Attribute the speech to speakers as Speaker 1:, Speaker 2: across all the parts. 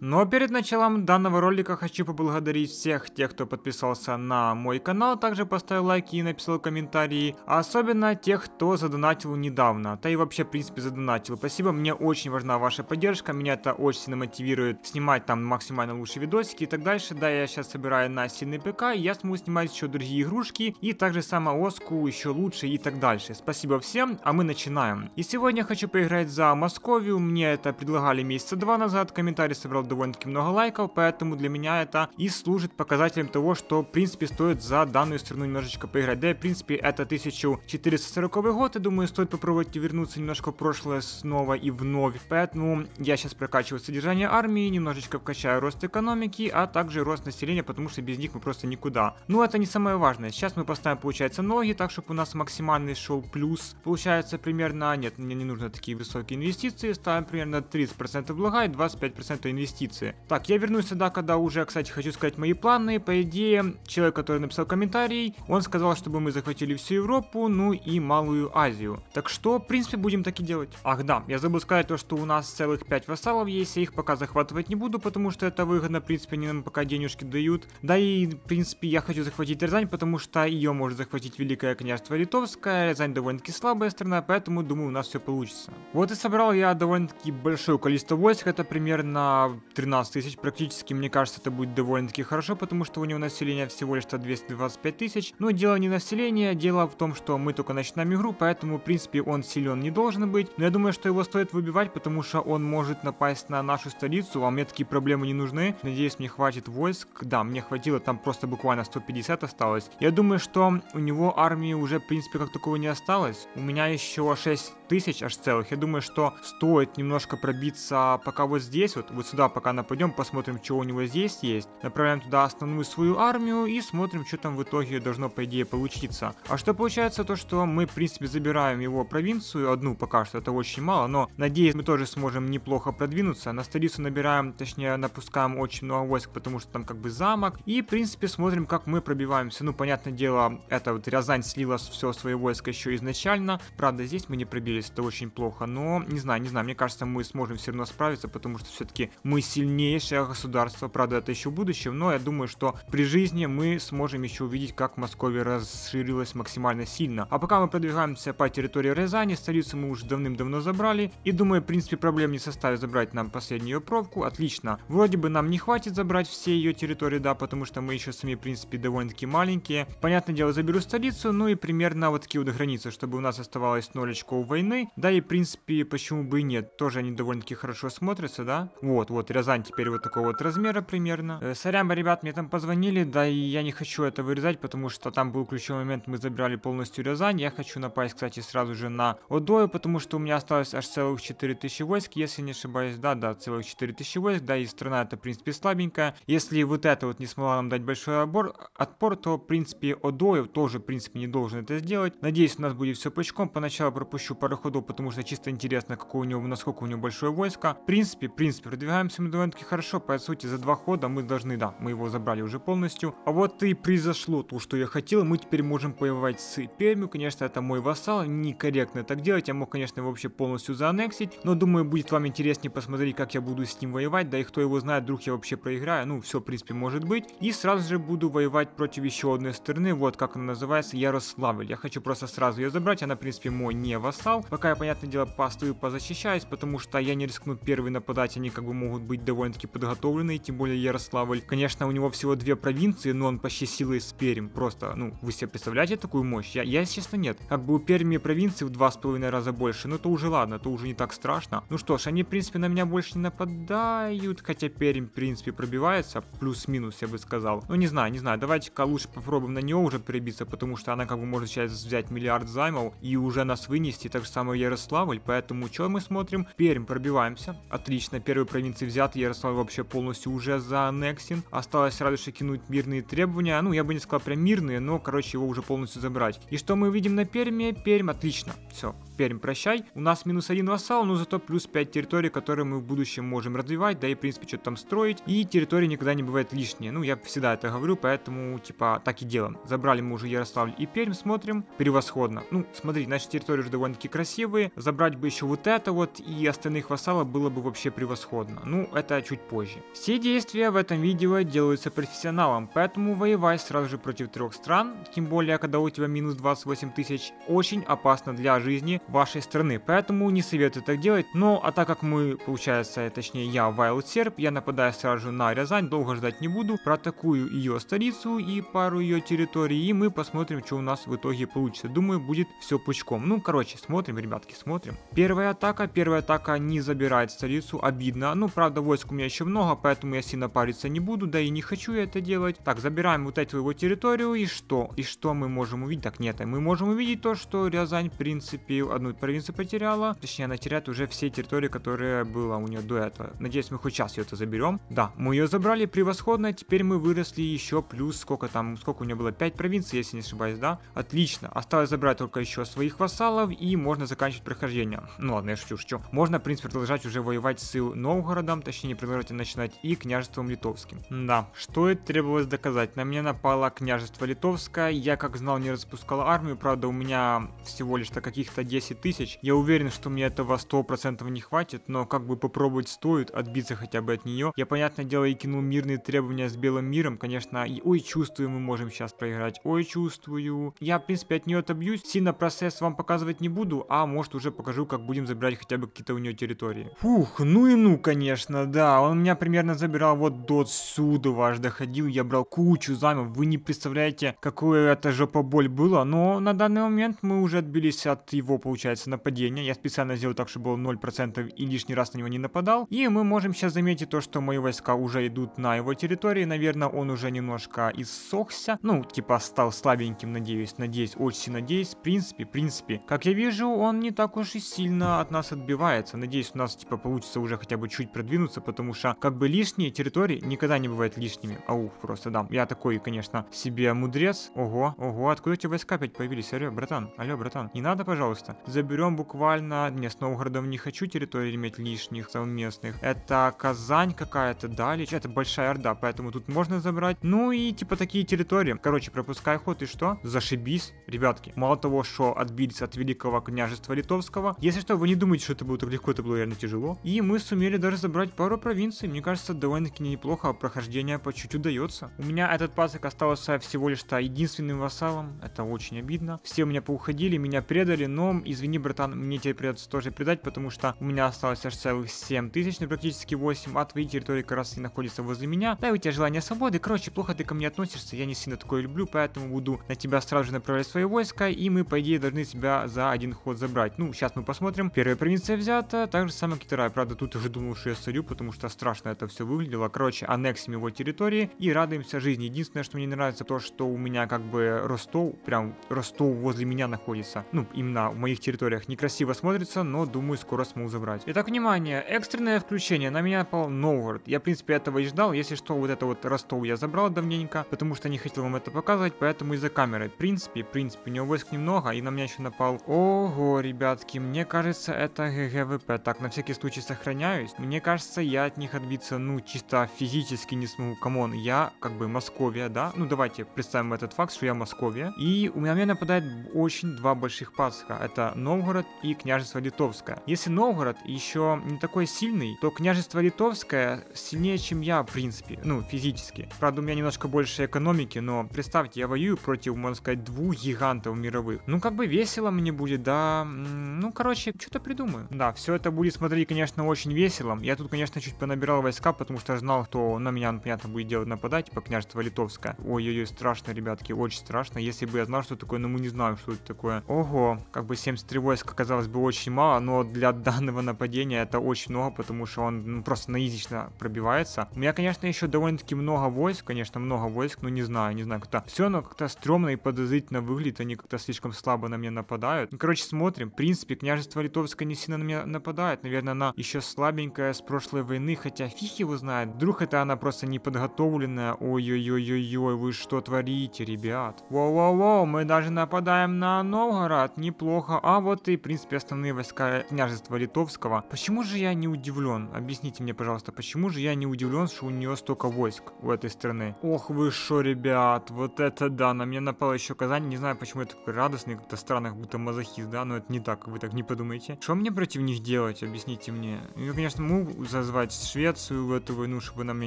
Speaker 1: Но перед началом данного ролика хочу поблагодарить всех тех, кто подписался на мой канал, также поставил лайки и написал комментарии, а особенно тех, кто задонатил недавно, да и вообще, в принципе, задонатил. Спасибо, мне очень важна ваша поддержка, меня это очень сильно мотивирует снимать там максимально лучшие видосики и так дальше. Да, я сейчас собираю на сильный ПК, я смогу снимать еще другие игрушки, и также сама Оску еще лучше и так дальше. Спасибо всем, а мы начинаем. И сегодня хочу поиграть за Московию, мне это предлагали месяца два назад, комментарий собрал довольно-таки много лайков, поэтому для меня это и служит показателем того, что в принципе стоит за данную страну немножечко поиграть. Да в принципе это 1440 год, и думаю стоит попробовать вернуться немножко в прошлое снова и вновь. Поэтому я сейчас прокачиваю содержание армии, немножечко вкачаю рост экономики, а также рост населения, потому что без них мы просто никуда. Но это не самое важное. Сейчас мы поставим, получается, ноги, так чтобы у нас максимальный шел плюс. Получается примерно, нет, мне не нужно такие высокие инвестиции, ставим примерно 30% блага и 25% инвестиций инвестиции. Так, я вернусь сюда, когда уже, кстати, хочу сказать мои планы. По идее, человек, который написал комментарий, он сказал, чтобы мы захватили всю Европу, ну и Малую Азию. Так что, в принципе, будем так и делать. Ах да, я забыл сказать то, что у нас целых 5 вассалов есть, я их пока захватывать не буду, потому что это выгодно, в принципе, они нам пока денежки дают. Да и, в принципе, я хочу захватить Рязань, потому что ее может захватить Великое княжество Литовское, Рязань довольно-таки слабая страна, поэтому, думаю, у нас все получится. Вот и собрал я довольно-таки большое количество войск, это примерно 13 тысяч практически, мне кажется, это будет довольно-таки хорошо, потому что у него население всего лишь 225 тысяч. Но дело не население, дело в том, что мы только начинаем игру, поэтому, в принципе, он силен не должен быть. Но я думаю, что его стоит выбивать, потому что он может напасть на нашу столицу, а мне такие проблемы не нужны. Надеюсь, мне хватит войск. Да, мне хватило, там просто буквально 150 осталось. Я думаю, что у него армии уже, в принципе, как такого не осталось. У меня еще 6 тысяч аж целых. Я думаю, что стоит немножко пробиться пока вот здесь, вот, вот сюда пока нападем, посмотрим, что у него здесь есть. Направляем туда основную свою армию и смотрим, что там в итоге должно, по идее, получиться. А что получается, то что мы, в принципе, забираем его провинцию, одну пока что, это очень мало, но, надеюсь, мы тоже сможем неплохо продвинуться. На столицу набираем, точнее, напускаем очень много войск, потому что там как бы замок. И, в принципе, смотрим, как мы пробиваемся. Ну, понятное дело, это вот Рязань слила все свои войска еще изначально. Правда, здесь мы не пробились, это очень плохо. Но, не знаю, не знаю, мне кажется, мы сможем все равно справиться, потому что все-таки мы сильнейшее государство. Правда, это еще в будущем, но я думаю, что при жизни мы сможем еще увидеть, как Московия расширилась максимально сильно. А пока мы продвигаемся по территории Рязани, столицу мы уже давным-давно забрали. И думаю, в принципе, проблем не составит забрать нам последнюю пробку. Отлично. Вроде бы нам не хватит забрать все ее территории, да, потому что мы еще сами, в принципе, довольно-таки маленькие. Понятное дело, заберу столицу, ну и примерно вот такие вот границы, чтобы у нас оставалось 0 очков войны. Да и, в принципе, почему бы и нет. Тоже они довольно-таки хорошо смотрятся, да. Вот, вот, Рязань теперь вот такого вот размера примерно. Э, сорян, ребят, мне там позвонили, да и я не хочу это вырезать, потому что там был ключевой момент, мы забрали полностью Рязань. Я хочу напасть, кстати, сразу же на Одою, потому что у меня осталось аж целых 4000 войск, если не ошибаюсь. Да, да, целых 4000 войск, да, и страна это, в принципе, слабенькая. Если вот это вот не смогла нам дать большой отбор, отпор, то, в принципе, Одоев тоже, в принципе, не должен это сделать. Надеюсь, у нас будет все пучком. Поначалу пропущу пару ходов, потому что чисто интересно, какое у него, насколько у него большое войско. В принципе, в принципе, продвигаемся мы довольно-таки хорошо, по сути, за два хода мы должны, да, мы его забрали уже полностью. А вот и произошло то, что я хотел, мы теперь можем воевать с Пермью, конечно, это мой вассал, некорректно так делать, я мог, конечно, его вообще полностью зааннексить, но думаю, будет вам интереснее посмотреть, как я буду с ним воевать, да и кто его знает, вдруг я вообще проиграю, ну, все, в принципе, может быть. И сразу же буду воевать против еще одной стороны, вот как она называется, Ярославль. Я хочу просто сразу ее забрать, она, в принципе, мой не вассал. Пока я, понятное дело, постою, позащищаюсь, потому что я не рискну первый нападать, они как бы могут быть довольно-таки подготовленные, тем более Ярославль. Конечно, у него всего две провинции, но он почти силой с Перем. Просто, ну, вы себе представляете такую мощь? Я, я честно, нет. Как бы у Перми провинции в два с половиной раза больше, но это уже ладно, это уже не так страшно. Ну что ж, они, в принципе, на меня больше не нападают, хотя Пермь, в принципе, пробивается, плюс-минус, я бы сказал. Ну, не знаю, не знаю, давайте-ка лучше попробуем на нее уже прибиться, потому что она как бы может сейчас взять миллиард займов и уже нас вынести, так же самое Ярославль, поэтому что мы смотрим? Пермь пробиваемся, отлично, первые провинции взяты, Ярославль вообще полностью уже зааннексен. Осталось разве что кинуть мирные требования. Ну, я бы не сказал прям мирные, но, короче, его уже полностью забрать. И что мы видим на Перме? Перм, отлично. Все, Перм, прощай. У нас минус один вассал, но зато плюс 5 территорий, которые мы в будущем можем развивать, да и, в принципе, что-то там строить. И территории никогда не бывает лишние. Ну, я всегда это говорю, поэтому, типа, так и делаем. Забрали мы уже Ярославль и Перм, смотрим. Превосходно. Ну, смотри, наши территории уже довольно-таки красивые. Забрать бы еще вот это вот, и остальных вассалов было бы вообще превосходно. Ну, это чуть позже. Все действия в этом видео делаются профессионалом, поэтому воевать сразу же против трех стран, тем более, когда у тебя минус 28 тысяч, очень опасно для жизни вашей страны, поэтому не советую так делать, но а так как мы, получается, точнее я Wild Serp, я нападаю сразу же на Рязань, долго ждать не буду, проатакую ее столицу и пару ее территорий, и мы посмотрим, что у нас в итоге получится. Думаю, будет все пучком. Ну, короче, смотрим, ребятки, смотрим. Первая атака, первая атака не забирает столицу, обидно. Ну, правда, войск у меня еще много, поэтому я сильно париться не буду, да и не хочу я это делать. Так, забираем вот эту его территорию, и что? И что мы можем увидеть? Так, нет, мы можем увидеть то, что Рязань, в принципе, одну провинцию потеряла. Точнее, она теряет уже все территории, которые было у нее до этого. Надеюсь, мы хоть сейчас ее это заберем. Да, мы ее забрали превосходно, теперь мы выросли еще плюс, сколько там, сколько у нее было, 5 провинций, если не ошибаюсь, да? Отлично, осталось забрать только еще своих вассалов, и можно заканчивать прохождение. Ну ладно, я шучу, шучу. Можно, в принципе, продолжать уже воевать с Новгородом, точнее, продолжать начинать и княжеством Литовским. Да, что это требовалось доказать? На меня напало княжество Литовское, я, как знал, не распускал армию, правда, у меня всего лишь-то каких-то 10 тысяч. Я уверен, что мне этого 100% не хватит, но как бы попробовать стоит, отбиться хотя бы от нее. Я, понятное дело, и кинул мирные требования с белым миром, конечно, и ой, чувствую, мы можем сейчас проиграть, ой, чувствую. Я, в принципе, от нее отобьюсь, сильно процесс вам показывать не буду, а может уже покажу, как будем забирать хотя бы какие-то у нее территории. Фух, ну и ну, конечно, да, он меня примерно забирал вот до отсюда аж доходил, я брал кучу займов, вы не представляете, какое это жопа боль было, но на данный момент мы уже отбились от его, получается, нападения, я специально сделал так, чтобы было 0% и лишний раз на него не нападал, и мы можем сейчас заметить то, что мои войска уже идут на его территории, наверное, он уже немножко иссохся, ну, типа стал слабеньким, надеюсь, надеюсь, очень надеюсь, в принципе, в принципе, как я вижу, он не так уж и сильно от нас отбивается, надеюсь, у нас, типа, получится уже хотя бы чуть продвинуться, потому что, как бы, лишние территории никогда не бывают лишними, ауф, просто, да, я такой, конечно, себе мудрец, ого, ого, откуда эти войска опять появились, алло, братан, алло, братан, не надо, пожалуйста, заберем буквально, не, с Новгородом не хочу территории иметь лишних совместных, это Казань какая-то, да, или это большая орда, поэтому тут можно забрать, ну и, типа, такие территории, короче, пропускай ход, и что? Зашибись, ребятки, мало того, что отбились от великого княжества литовского, если что, вы не думаете, что это было так легко, это было реально тяжело, и мы сумели даже забрать пару провинций, мне кажется, довольно-таки неплохо, прохождение по чуть удается. У меня этот пасок остался всего лишь-то единственным вассалом, это очень обидно, все у меня поуходили, меня предали, но, извини, братан, мне теперь придется тоже предать, потому что у меня осталось аж целых 7 тысяч, ну практически 8, а твои территории как раз и находятся возле меня, да у тебя желание свободы, короче, плохо ты ко мне относишься, я не сильно такое люблю, поэтому буду на тебя сразу же направлять свои войска, и мы, по идее, должны тебя за один ход забрать. Ну, сейчас мы посмотрим. Первая провинция взята, так же самое Китая. Правда, тут уже думал, что я сорю, потому что страшно это все выглядело. Короче, аннексим его территории и радуемся жизни. Единственное, что мне не нравится, то, что у меня как бы Ростов, прям Ростов возле меня находится. Ну, именно в моих территориях некрасиво смотрится, но думаю, скоро смогу забрать. Итак, внимание, экстренное включение. На меня напал Новгород. Я, в принципе, этого и ждал. Если что, вот это вот Ростов я забрал давненько, потому что не хотел вам это показывать, поэтому из-за камеры. В принципе, в принципе, у него войск немного, и на меня еще напал. Ого, ребятки, мне кажется, это GG WP. Так, на всякий случай сохраняюсь. Мне кажется, я от них отбиться, ну, чисто физически не смогу. Come on, я как бы Московия, да? Ну, давайте представим этот факт, что я Московия. И у меня, меня нападает очень два больших пасха. Это Новгород и княжество Литовское. Если Новгород еще не такой сильный, то княжество Литовское сильнее, чем я, в принципе. Ну, физически. Правда, у меня немножко больше экономики, но представьте, я воюю против, можно сказать, двух гигантов мировых. Ну, как бы весело мне будет, да. Ну, короче, что-то придумаю. Да, все это будет смотреть, конечно, очень весело. Я тут, конечно, чуть понабирал войска, потому что знал, кто на меня, ну, понятно, будет делать нападать, типа княжество Литовское. Ой-ой-ой, страшно, ребятки, очень страшно. Если бы я знал, что такое, но мы не знаем, что это такое. Ого, как бы 73 войска, казалось бы, очень мало, но для данного нападения это очень много, потому что он ну, просто наизично пробивается. У меня, конечно, еще довольно-таки много войск, конечно, много войск, но не знаю, не знаю, как-то все оно как-то стрёмно и подозрительно выглядит, они как-то слишком слабо на меня нападают. Ну, короче, смотрим. В принципе, княжество Литовское не сильно на меня нападает. Наверное, она еще слабенькая с прошлой войны, хотя фиг его знает. Вдруг это она просто неподготовленная. Ой-ой-ой-ой-ой, вы что творите, ребят? Воу-воу-воу, мы даже нападаем на Новгород, неплохо. А вот и, в принципе, основные войска княжества Литовского. Почему же я не удивлен? Объясните мне, пожалуйста, почему же я не удивлен, что у нее столько войск у этой страны? Ох вы шо, ребят, вот это да, на меня напала еще Казань, не знаю, почему я такой радостный, как-то странно, как будто мазохист, да, но это не так, вы так не подумайте. Что мне против них делать, объясните мне? Я, конечно, могу за зазвать Швецию в эту войну, чтобы она мне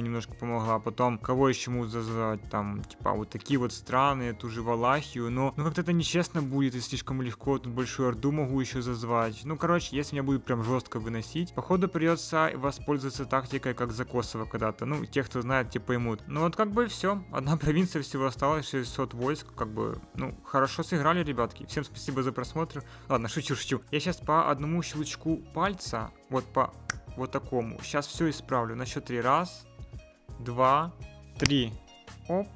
Speaker 1: немножко помогла. Потом, кого еще могу зазвать? Там, типа, вот такие вот страны, ту же Валахию. Но, ну, как-то это нечестно будет и слишком легко. Тут большую Орду могу еще зазвать. Ну, короче, если меня будет прям жестко выносить, походу придется воспользоваться тактикой, как за Косово когда-то. Ну, те, кто знает, те поймут. Ну, вот как бы все. Одна провинция всего осталась, 600 войск. Как бы, ну, хорошо сыграли, ребятки. Всем спасибо за просмотр. Ладно, шучу, шучу. Я сейчас по одному щелчку пальца, вот по вот такому. Сейчас все исправлю. На счет три. Раз, два, три.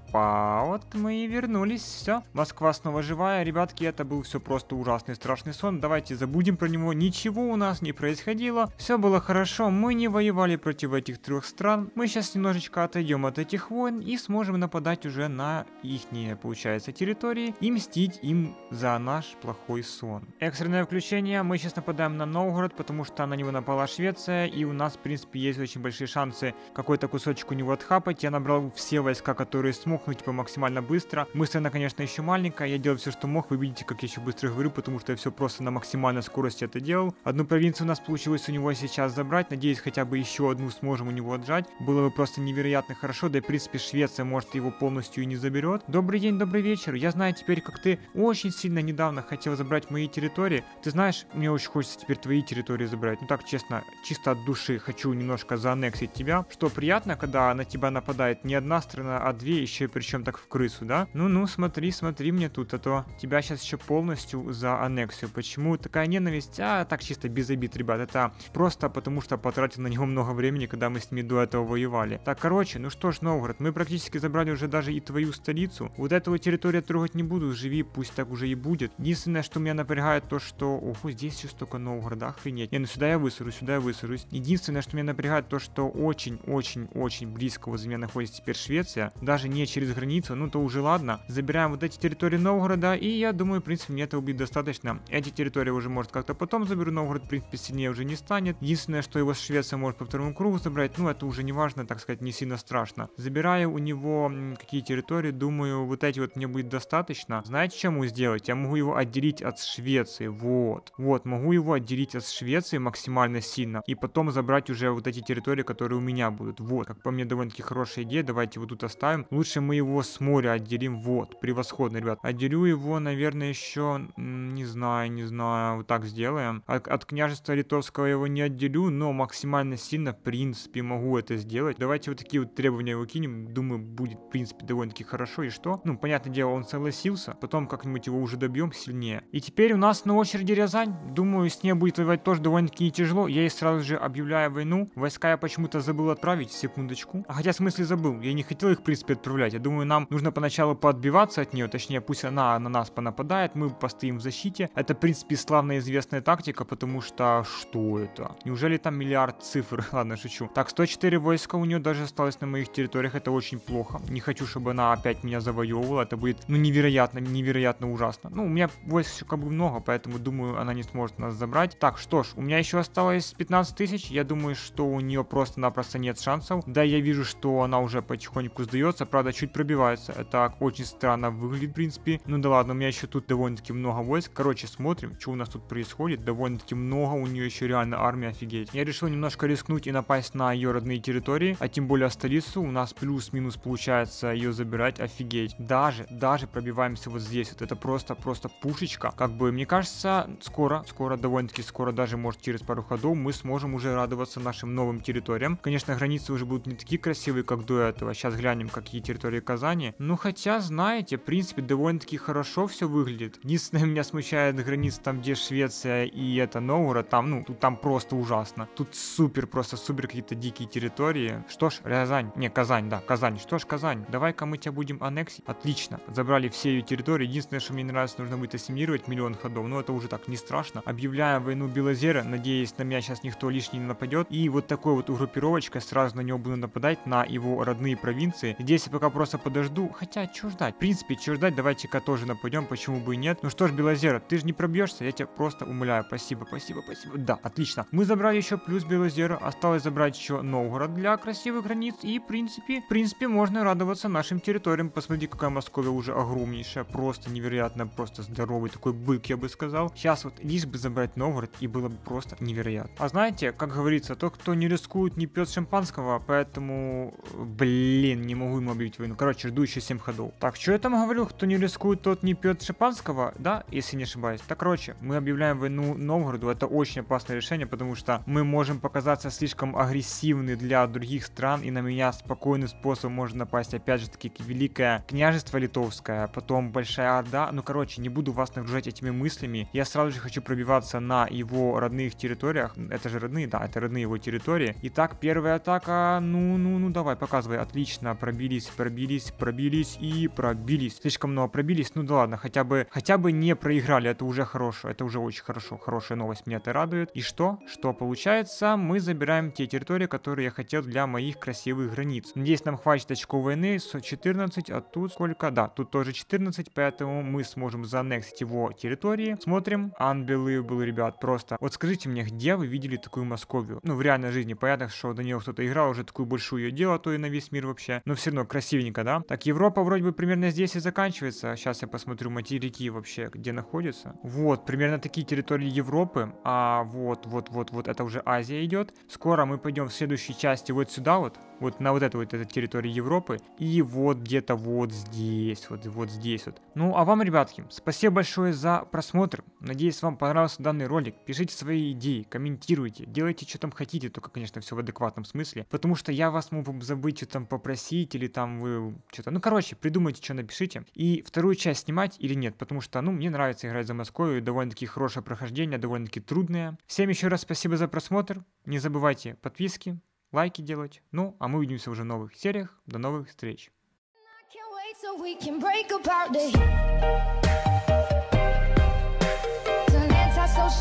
Speaker 1: Опа, вот мы и вернулись, все. Москва снова живая, ребятки, это был все просто ужасный страшный сон. Давайте забудем про него, ничего у нас не происходило. Все было хорошо, мы не воевали против этих трех стран. Мы сейчас немножечко отойдем от этих войн и сможем нападать уже на их, получается, территории и мстить им за наш плохой сон. Экстренное включение, мы сейчас нападаем на Новгород, потому что на него напала Швеция, и у нас, в принципе, есть очень большие шансы какой-то кусочек у него отхапать. Я набрал все войска, которые которые смог, ну, типа, максимально быстро. Мысленно, конечно, еще маленькая, я делал все, что мог. Вы видите, как я еще быстро говорю, потому что я все просто на максимальной скорости это делал. Одну провинцию у нас получилось у него сейчас забрать. Надеюсь, хотя бы еще одну сможем у него отжать. Было бы просто невероятно хорошо. Да и, в принципе, Швеция, может, его полностью и не заберет. Добрый день, добрый вечер. Я знаю теперь, как ты очень сильно недавно хотел забрать мои территории. Ты знаешь, мне очень хочется теперь твои территории забрать. Ну так, честно, чисто от души хочу немножко зааннексить тебя. Что приятно, когда на тебя нападает не одна страна, а две две, еще причем так в крысу, да? Ну-ну, смотри, смотри мне тут, а то тебя сейчас еще полностью за аннексию. Почему такая ненависть? А, так чисто без обид, ребят. Это просто потому, что потратил на него много времени, когда мы с ними до этого воевали. Так, короче, ну что ж, Новгород, мы практически забрали уже даже и твою столицу. Вот эту вот территорию трогать не буду, живи, пусть так уже и будет. Единственное, что меня напрягает, то что... Ого, здесь все столько Новгорода, охренеть. Не, ну сюда я высажусь, сюда я высажусь. Единственное, что меня напрягает, то что очень-очень-очень близко возле меня находится теперь Швеция. Даже не через границу, ну то уже ладно. Забираем вот эти территории Новгорода, и я думаю, в принципе, мне этого будет достаточно. Эти территории уже, может, как-то потом заберу. Новгород, в принципе, сильнее уже не станет. Единственное, что его Швеция может по второму кругу забрать, ну это уже не важно, так сказать, не сильно страшно. Забираю у него какие территории, думаю, вот эти вот мне будет достаточно. Знаете, могу сделать? Я могу его отделить от Швеции, вот. Вот, могу его отделить от Швеции максимально сильно, и потом забрать уже вот эти территории, которые у меня будут. Вот, как по мне, довольно-таки хорошая идея, давайте вот тут оставим. Лучше мы его с моря отделим. Вот, превосходно, ребят. Отделю его, наверное, еще, не знаю, не знаю, вот так сделаем. От, от княжества литовского его не отделю, но максимально сильно, в принципе, могу это сделать. Давайте вот такие вот требования его кинем. Думаю, будет, в принципе, довольно-таки хорошо. И что? Ну, понятное дело, он согласился. Потом как-нибудь его уже добьем сильнее. И теперь у нас на очереди Рязань. Думаю, с ней будет воевать тоже довольно-таки тяжело. Я ей сразу же объявляю войну. Войска я почему-то забыл отправить, секундочку. А хотя, в смысле, забыл. Я не хотел их, в принципе, отправлять. Я думаю, нам нужно поначалу поотбиваться от нее, точнее, пусть она на нас понападает, мы постоим в защите. Это, в принципе, славная известная тактика, потому что... Что это? Неужели там миллиард цифр? Ладно, шучу. Так, 104 войска у нее даже осталось на моих территориях, это очень плохо. Не хочу, чтобы она опять меня завоевывала, это будет, ну, невероятно, невероятно ужасно. Ну, у меня войск еще как бы много, поэтому, думаю, она не сможет нас забрать. Так, что ж, у меня еще осталось 15 тысяч, я думаю, что у нее просто-напросто нет шансов. Да, я вижу, что она уже потихоньку сдается, правда, чуть чуть пробивается. Это очень странно выглядит, в принципе. Ну да ладно, у меня еще тут довольно-таки много войск. Короче, смотрим, что у нас тут происходит. Довольно-таки много, у нее еще реально армия, офигеть. Я решил немножко рискнуть и напасть на ее родные территории, а тем более столицу. У нас плюс-минус получается ее забирать, офигеть. Даже, даже пробиваемся вот здесь. Вот это просто, просто пушечка. Как бы, мне кажется, скоро, скоро, довольно-таки скоро, даже может через пару ходов мы сможем уже радоваться нашим новым территориям. Конечно, границы уже будут не такие красивые, как до этого. Сейчас глянем, какие территории территории Казани. Ну хотя, знаете, в принципе, довольно-таки хорошо все выглядит. Единственное, меня смущает граница там, где Швеция и это Новгород, там, ну, тут там просто ужасно. Тут супер, просто супер какие-то дикие территории. Что ж, Рязань, не, Казань, да, Казань. Что ж, Казань, давай-ка мы тебя будем аннексить. Отлично, забрали все ее территории. Единственное, что мне не нравится, нужно будет ассимилировать миллион ходов, но это уже так не страшно. Объявляем войну Белозера, надеюсь, на меня сейчас никто лишний не нападет. И вот такой вот группировочкой сразу на него буду нападать, на его родные провинции. Здесь я пока просто просто подожду. Хотя, чё ждать? В принципе, чё ждать, давайте-ка тоже нападем, почему бы и нет. Ну что ж, Белозера, ты же не пробьешься, я тебя просто умоляю. Спасибо, спасибо, спасибо. Да, отлично. Мы забрали еще плюс Белозера, осталось забрать еще Новгород для красивых границ. И, в принципе, в принципе, можно радоваться нашим территориям. Посмотри, какая Московия уже огромнейшая, просто невероятно, просто здоровый такой бык, я бы сказал. Сейчас вот лишь бы забрать Новгород, и было бы просто невероятно. А знаете, как говорится, тот, кто не рискует, не пьет шампанского, поэтому, блин, не могу ему объявить. Короче, жду еще 7 ходов. Так, что я там говорю, кто не рискует, тот не пьет шампанского, да, если не ошибаюсь. Так, короче, мы объявляем войну Новгороду, это очень опасное решение, потому что мы можем показаться слишком агрессивны для других стран, и на меня спокойный способ может напасть, опять же таки, Великое княжество Литовское, потом Большая Орда, ну, короче, не буду вас нагружать этими мыслями, я сразу же хочу пробиваться на его родных территориях, это же родные, да, это родные его территории. Итак, первая атака, ну, ну, ну, давай, показывай, отлично, пробились, пробились, пробились и пробились. Слишком много пробились, ну да ладно, хотя бы, хотя бы не проиграли, это уже хорошо, это уже очень хорошо, хорошая новость, меня это радует. И что? Что получается? Мы забираем те территории, которые я хотел для моих красивых границ. Надеюсь, нам хватит очков войны, 14, а тут сколько? Да, тут тоже 14, поэтому мы сможем занексить его территории. Смотрим, unbelievable, ребят, просто. Вот скажите мне, где вы видели такую Московию? Ну, в реальной жизни, понятно, что до нее кто-то играл, уже такую большую ее дело, то и на весь мир вообще. Но все равно красивенько, да? Так, Европа вроде бы примерно здесь и заканчивается. Сейчас я посмотрю материки вообще, где находятся. Вот, примерно такие территории Европы. А вот, вот, вот, вот, это уже Азия идет. Скоро мы пойдем в следующей части вот сюда вот вот на вот эту вот этой территории Европы, и вот где-то вот здесь, вот, вот здесь вот. Ну, а вам, ребятки, спасибо большое за просмотр. Надеюсь, вам понравился данный ролик. Пишите свои идеи, комментируйте, делайте, что там хотите, только, конечно, все в адекватном смысле, потому что я вас могу забыть что там попросить, или там вы что-то... Ну, короче, придумайте, что напишите. И вторую часть снимать или нет, потому что, ну, мне нравится играть за Москву, довольно-таки хорошее прохождение, довольно-таки трудное. Всем еще раз спасибо за просмотр. Не забывайте подписки, лайки делать. Ну, а мы увидимся уже в новых сериях. До новых встреч.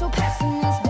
Speaker 1: but usually